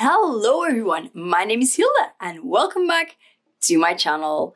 Hello everyone, my name is Hilda and welcome back to my channel.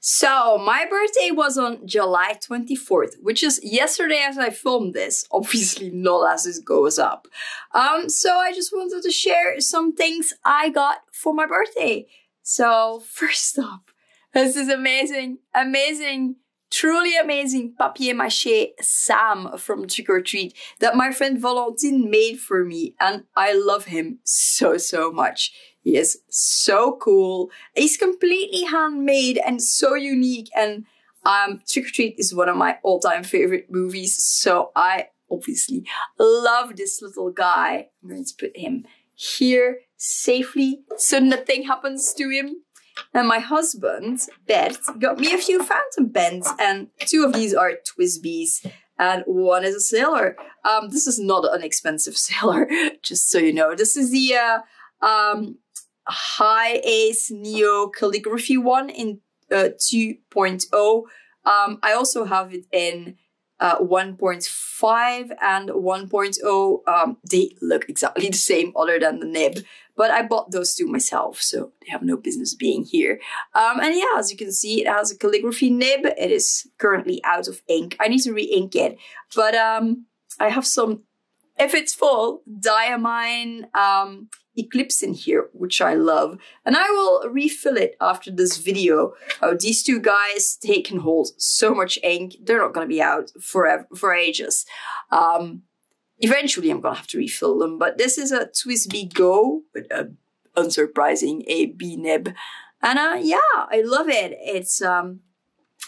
So, my birthday was on July 24th, which is yesterday as I filmed this, obviously not as this goes up. Um, so I just wanted to share some things I got for my birthday. So, first up, this is amazing, amazing truly amazing papier-mâché Sam from Trick or Treat that my friend Valentine made for me and I love him so, so much. He is so cool. He's completely handmade and so unique and um, Trick or Treat is one of my all-time favorite movies so I obviously love this little guy. I'm going to put him here safely so nothing happens to him and my husband, Bert, got me a few fountain pens, and two of these are TWSBIs, and one is a sailor. Um, this is not an expensive sailor, just so you know. This is the uh, um, High Ace Neo calligraphy one in uh, 2.0. Um, I also have it in uh, 1.5 and 1.0. Um, they look exactly the same other than the nib, but I bought those two myself, so they have no business being here. Um, and yeah, as you can see, it has a calligraphy nib. It is currently out of ink. I need to re-ink it, but um, I have some, if it's full, diamine um, Eclipse in here, which I love. And I will refill it after this video. Oh, these two guys, they can hold so much ink. They're not going to be out forever, for ages. Um, eventually I'm going to have to refill them, but this is a TWSBI Go, with a unsurprising a B nib. And uh, yeah, I love it. It's um,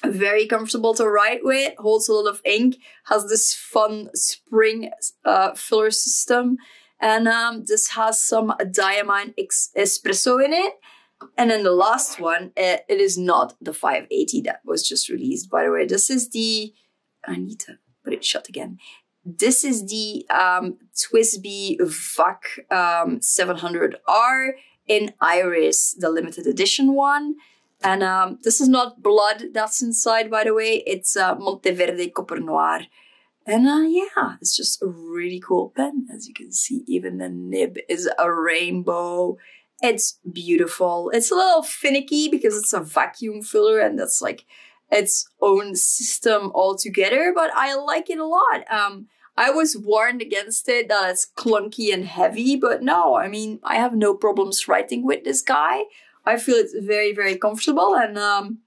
very comfortable to write with, holds a lot of ink, has this fun spring uh, filler system. And um, this has some diamine espresso in it. And then the last one, it, it is not the 580 that was just released, by the way. This is the, I need to put it shut again. This is the um, TWSBI VAC um, 700R in Iris, the limited edition one. And um, this is not blood that's inside, by the way. It's uh, Monteverde Copper Noir. And uh, yeah, it's just a really cool pen. As you can see, even the nib is a rainbow. It's beautiful. It's a little finicky because it's a vacuum filler and that's like its own system altogether, but I like it a lot. Um, I was warned against it that it's clunky and heavy, but no, I mean, I have no problems writing with this guy. I feel it's very, very comfortable and um,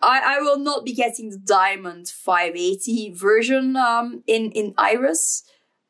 I, I will not be getting the diamond 580 version um, in, in Iris,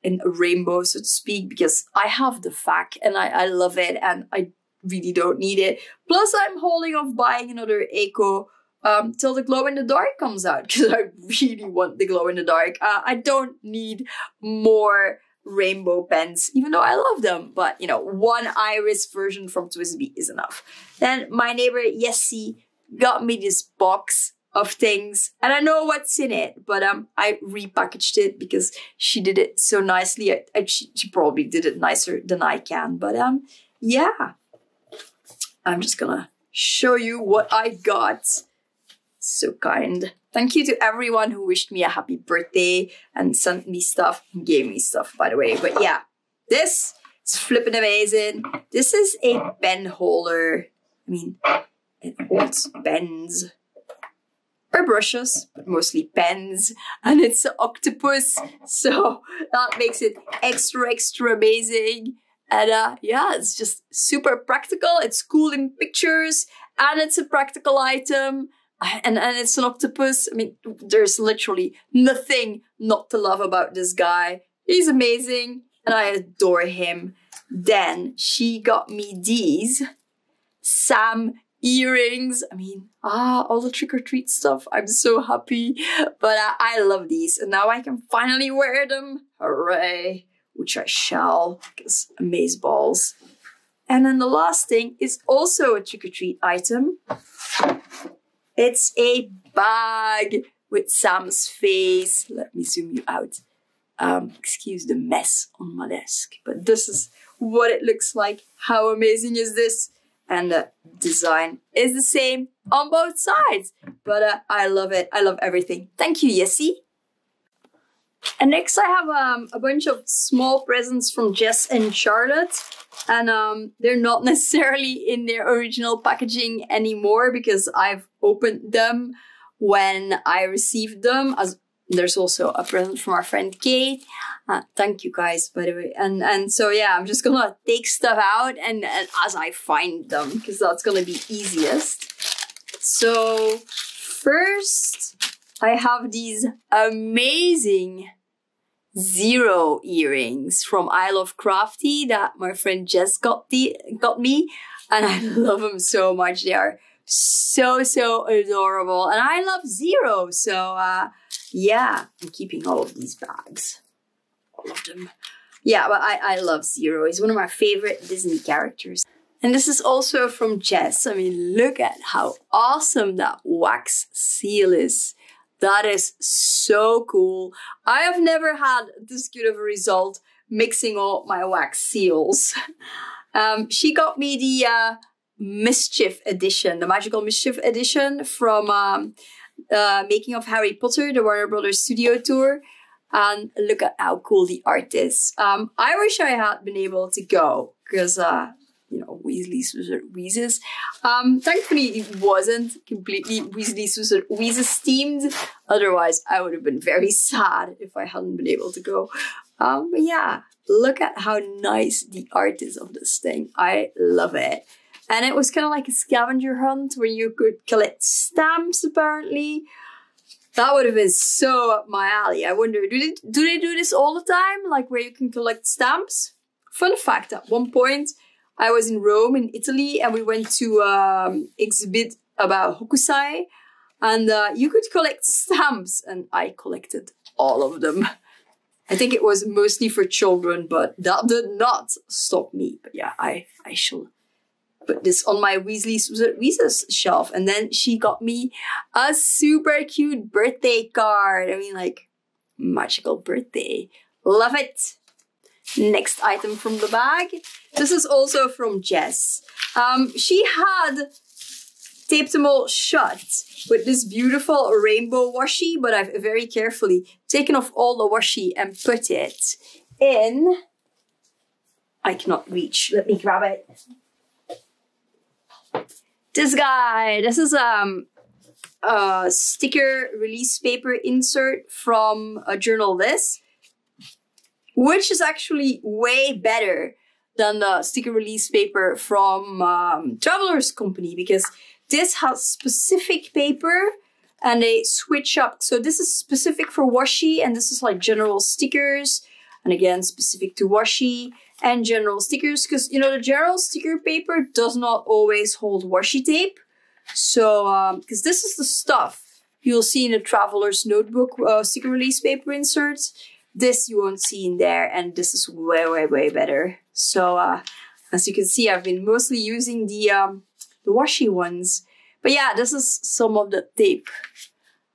in rainbow, so to speak, because I have the VAC and I, I love it and I really don't need it. Plus, I'm holding off buying another Eco um, till the glow in the dark comes out because I really want the glow in the dark. Uh, I don't need more rainbow pens, even though I love them. But, you know, one iris version from TWSBI is enough. Then my neighbor Jessi got me this box of things and I know what's in it, but um, I repackaged it because she did it so nicely. I, I, she, she probably did it nicer than I can, but um, yeah. I'm just gonna show you what I got. So kind. Thank you to everyone who wished me a happy birthday and sent me stuff and gave me stuff, by the way. But yeah, this is flipping amazing. This is a pen holder. I mean, it holds pens or brushes, but mostly pens, and it's an octopus, so that makes it extra, extra amazing. And uh, yeah, it's just super practical. It's cool in pictures, and it's a practical item. And, and it's an octopus. I mean, there's literally nothing not to love about this guy. He's amazing, and I adore him. Then she got me these Sam earrings. I mean, ah, all the trick or treat stuff. I'm so happy. But uh, I love these. And now I can finally wear them. Hooray. Which I shall, because amaze balls. And then the last thing is also a trick or treat item. It's a bag with Sam's face. Let me zoom you out. Um, excuse the mess on my desk, but this is what it looks like. How amazing is this? And the design is the same on both sides. But uh, I love it. I love everything. Thank you, Jessi. And next I have um, a bunch of small presents from Jess and Charlotte. And um, they're not necessarily in their original packaging anymore because I've opened them when I received them. As there's also a present from our friend Kate. Uh, thank you guys, by the way. And and so yeah, I'm just gonna take stuff out and, and as I find them because that's gonna be easiest. So first, I have these amazing zero earrings from I Love Crafty that my friend Jess got the got me, and I love them so much. They are so so adorable, and I love zero. So uh, yeah, I'm keeping all of these bags, all of them. Yeah, but I I love Zero. He's one of my favorite Disney characters. And this is also from Jess. I mean, look at how awesome that wax seal is. That is so cool. I have never had this good of a result mixing all my wax seals. Um, she got me the uh, Mischief edition, the Magical Mischief edition from um, uh, Making of Harry Potter, the Warner Brothers Studio Tour. And look at how cool the art is. Um, I wish I had been able to go because uh, you know, Weasley's Wheezes. Um, thankfully, it wasn't completely Weasley's Wheezes themed. Otherwise, I would have been very sad if I hadn't been able to go. Um, but yeah, look at how nice the art is of this thing. I love it. And it was kind of like a scavenger hunt where you could collect stamps, apparently. That would have been so up my alley. I wonder, do they, do they do this all the time? Like where you can collect stamps? Fun fact, at one point, I was in Rome in Italy and we went to um, exhibit about Hokusai and uh, you could collect stamps and I collected all of them. I think it was mostly for children, but that did not stop me. But yeah, I, I shall put this on my Weasley's Weasley's shelf. And then she got me a super cute birthday card. I mean, like, magical birthday. Love it. Next item from the bag. This is also from Jess. Um, she had taped them all shut with this beautiful rainbow washi, but I've very carefully taken off all the washi and put it in. I cannot reach. Let me grab it. This guy. This is um a sticker release paper insert from a Journal This which is actually way better than the sticker release paper from um, Traveler's Company because this has specific paper and they switch up. So this is specific for washi and this is like general stickers and again specific to washi and general stickers because you know the general sticker paper does not always hold washi tape. So because um, this is the stuff you'll see in a traveler's notebook uh, sticker release paper inserts this you won't see in there, and this is way, way, way better. So uh, as you can see, I've been mostly using the um, the washi ones. But yeah, this is some of the tape.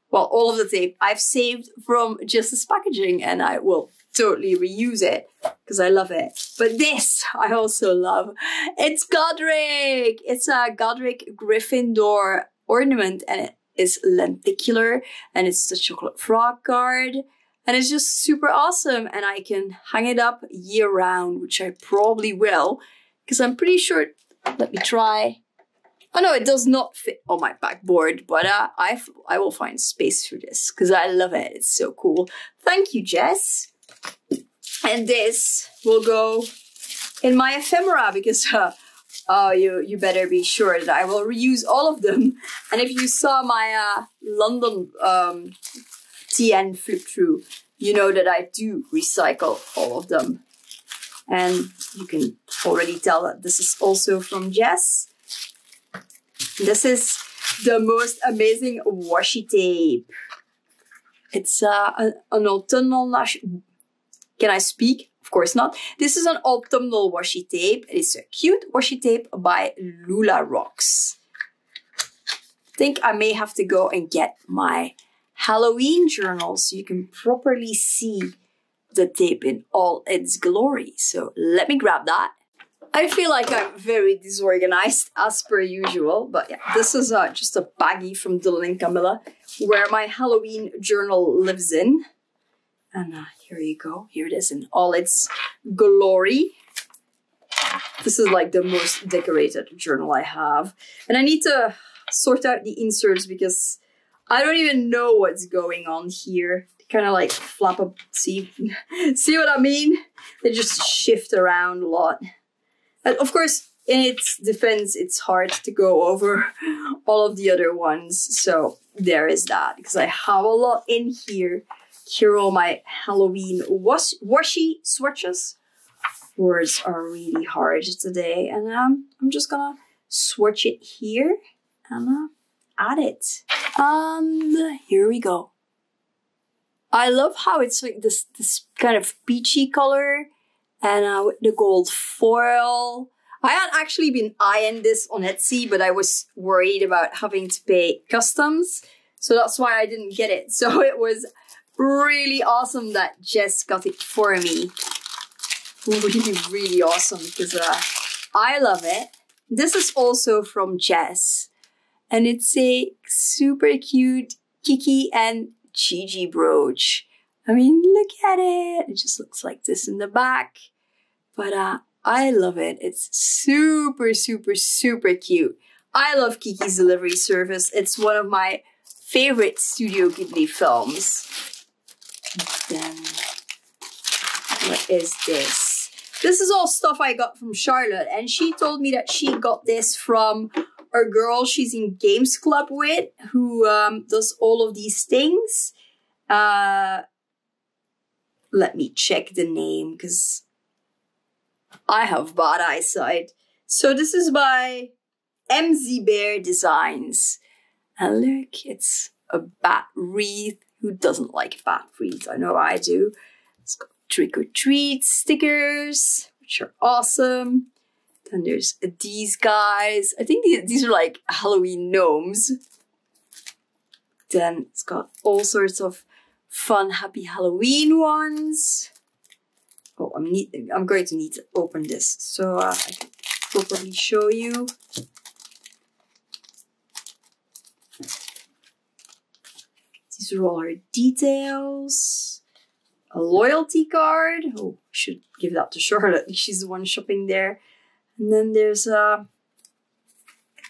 Well, all of the tape I've saved from just this packaging, and I will totally reuse it because I love it. But this I also love. It's Godric. It's a Godric Gryffindor ornament, and it is lenticular, and it's the chocolate frog card. And it's just super awesome. And I can hang it up year round, which I probably will, because I'm pretty sure, let me try. Oh no, it does not fit on my backboard, but uh, I, I will find space for this because I love it. It's so cool. Thank you, Jess. And this will go in my ephemera because uh, oh, you you better be sure that I will reuse all of them. And if you saw my uh, London um, TN flip through, you know that I do recycle all of them. And you can already tell that this is also from Jess. This is the most amazing washi tape. It's uh, an, an autumnal Can I speak? Of course not. This is an autumnal washi tape. It's a cute washi tape by Lula Rocks. Think I may have to go and get my Halloween journal so you can properly see the tape in all its glory. So let me grab that. I feel like I'm very disorganized as per usual, but yeah, this is uh, just a baggie from Dylan and Camilla where my Halloween journal lives in. And uh, here you go. Here it is in all its glory. This is like the most decorated journal I have. And I need to sort out the inserts because I don't even know what's going on here. They kind of like flap up. See, see what I mean? They just shift around a lot. And of course, in its defense, it's hard to go over all of the other ones. So there is that because I have a lot in here. Here are all my Halloween wash washi swatches. Words are really hard today, and um, I'm just gonna swatch it here and uh, add it. And here we go. I love how it's like this this kind of peachy color and uh, the gold foil. I had actually been eyeing this on Etsy, but I was worried about having to pay customs. So that's why I didn't get it. So it was really awesome that Jess got it for me. Really, really awesome because uh, I love it. This is also from Jess. And it's a super cute Kiki and Jiji brooch. I mean, look at it. It just looks like this in the back. But uh, I love it. It's super, super, super cute. I love Kiki's delivery service. It's one of my favorite Studio Ghibli films. Then, what is this? This is all stuff I got from Charlotte, and she told me that she got this from a girl she's in Games Club with, who um, does all of these things. Uh, let me check the name, because I have bad eyesight. So this is by EmZiBear Designs. And look, it's a bat wreath. Who doesn't like bat wreaths? I know I do. It's got trick or treat stickers, which are awesome. Then there's these guys. I think these, these are like Halloween gnomes. Then it's got all sorts of fun, happy Halloween ones. Oh, I'm need I'm going to need to open this so uh, I can properly show you. These are all her details. A loyalty card. Oh, should give that to Charlotte. She's the one shopping there. And then there's uh,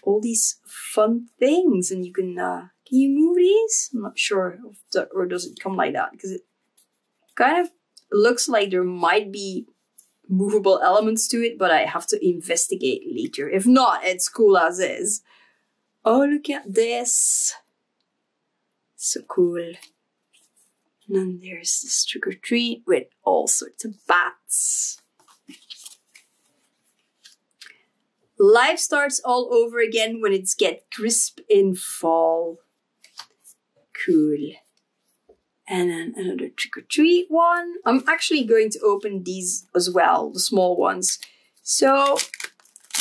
all these fun things, and you can uh, can you move these? I'm not sure, If the, or does it come like that? Because it kind of looks like there might be movable elements to it, but I have to investigate later. If not, it's cool as is. Oh, look at this. So cool. And then there's this trick or treat with all sorts of bats. Life starts all over again when it's get crisp in fall. Cool. And then another trick or treat one. I'm actually going to open these as well, the small ones. So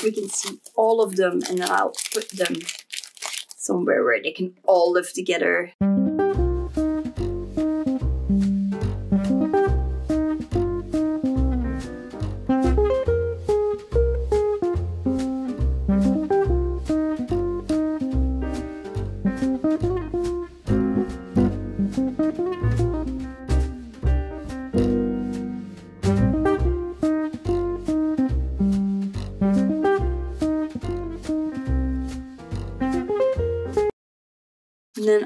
we can see all of them and then I'll put them somewhere where they can all live together.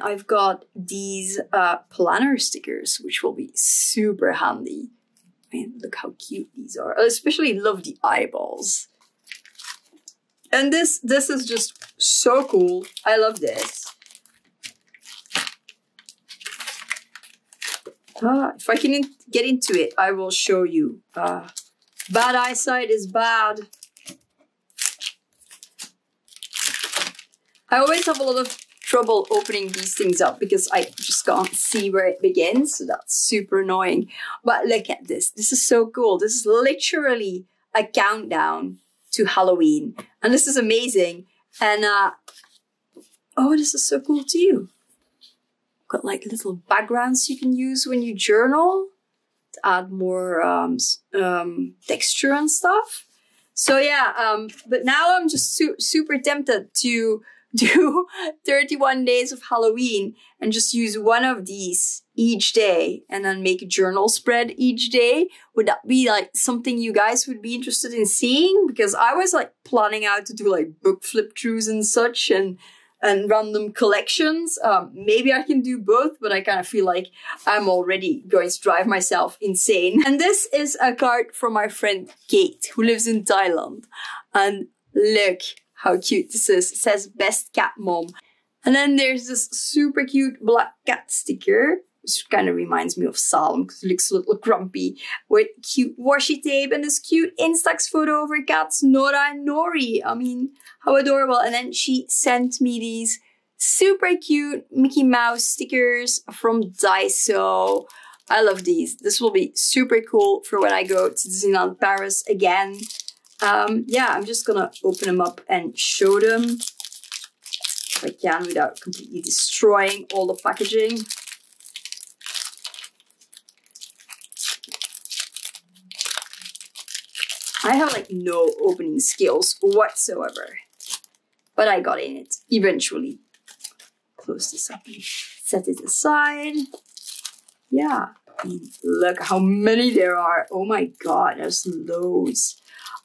I've got these uh, planner stickers, which will be super handy. I mean, look how cute these are. I especially love the eyeballs. And this this is just so cool. I love this. Ah, if I can in get into it, I will show you. Uh, bad eyesight is bad. I always have a lot of trouble opening these things up because I just can't see where it begins. So that's super annoying. But look at this. This is so cool. This is literally a countdown to Halloween. And this is amazing. And, uh, oh, this is so cool too. Got like little backgrounds you can use when you journal to add more um, um, texture and stuff. So yeah, um, but now I'm just su super tempted to do 31 days of Halloween and just use one of these each day and then make a journal spread each day. Would that be like something you guys would be interested in seeing? Because I was like planning out to do like book flip throughs and such and and random collections. Um, maybe I can do both, but I kind of feel like I'm already going to drive myself insane. And this is a card from my friend Kate, who lives in Thailand. And look how cute this is. It says best cat mom. And then there's this super cute black cat sticker which kind of reminds me of Salem because it looks a little grumpy, with cute washi tape and this cute Instax photo of her cats, Nora and Nori. I mean, how adorable. And then she sent me these super cute Mickey Mouse stickers from Daiso. I love these. This will be super cool for when I go to Disneyland Paris again. Um, yeah, I'm just gonna open them up and show them if I can without completely destroying all the packaging. I have like no opening skills whatsoever. But I got in it eventually. Close this up and set it aside. Yeah. Look how many there are. Oh my god, there's loads.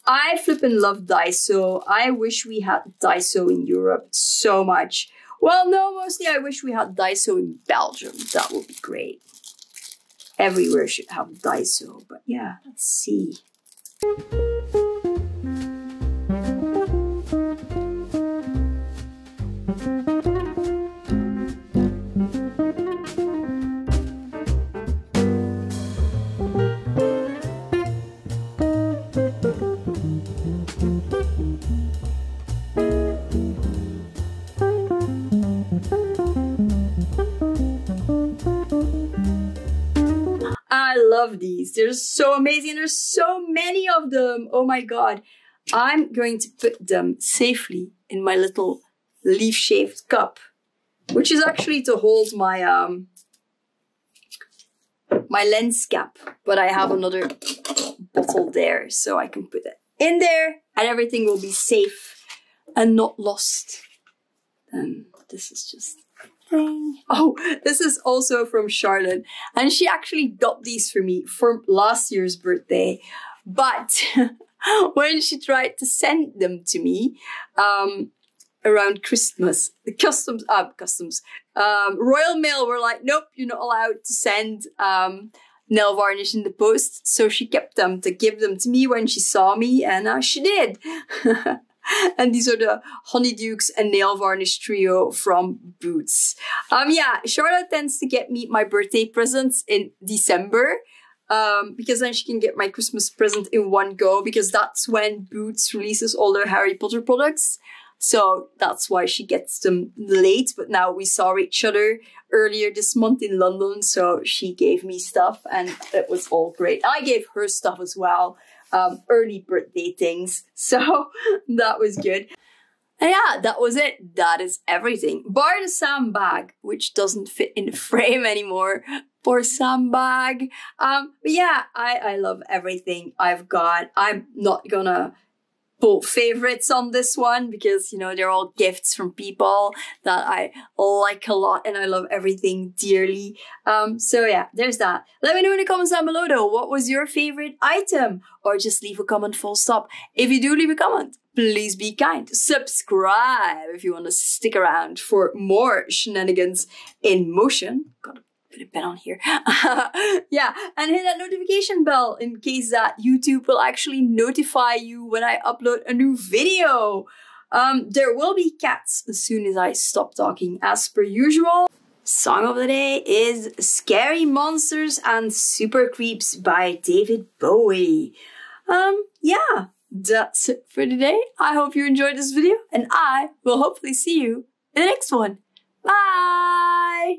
I flippin' love Daiso. I wish we had Daiso in Europe so much. Well, no, mostly I wish we had Daiso in Belgium. That would be great. Everywhere should have Daiso. But yeah, let's see. Love these. They're so amazing. And there's so many of them. Oh my God. I'm going to put them safely in my little leaf shaped cup, which is actually to hold my, um, my lens cap, but I have another bottle there so I can put it in there and everything will be safe and not lost. And this is just Oh, this is also from Charlotte. And she actually got these for me for last year's birthday. But when she tried to send them to me, um, around Christmas, the customs, uh, customs, um, Royal Mail were like, nope, you're not allowed to send, um, nail varnish in the post. So she kept them to give them to me when she saw me and uh, she did. and these are the Honeydukes and nail varnish trio from Boots. Um, yeah, Charlotte tends to get me my birthday presents in December. Um, because then she can get my Christmas present in one go because that's when Boots releases all their Harry Potter products. So that's why she gets them late. But now we saw each other earlier this month in London. So she gave me stuff and it was all great. I gave her stuff as well um, early birthday things. So that was good. And yeah, that was it. That is everything. Bar the Sam bag, which doesn't fit in the frame anymore. Poor Sam bag. Um, but yeah, I, I love everything I've got. I'm not gonna favorites on this one because, you know, they're all gifts from people that I like a lot and I love everything dearly. Um, so yeah, there's that. Let me know in the comments down below though, what was your favorite item? Or just leave a comment full stop. If you do leave a comment, please be kind. Subscribe if you want to stick around for more shenanigans in motion. Got put a pen on here. yeah, and hit that notification bell in case that YouTube will actually notify you when I upload a new video. Um, there will be cats as soon as I stop talking as per usual. Song of the day is Scary Monsters and Super Creeps by David Bowie. Um, yeah, that's it for today. I hope you enjoyed this video and I will hopefully see you in the next one. Bye!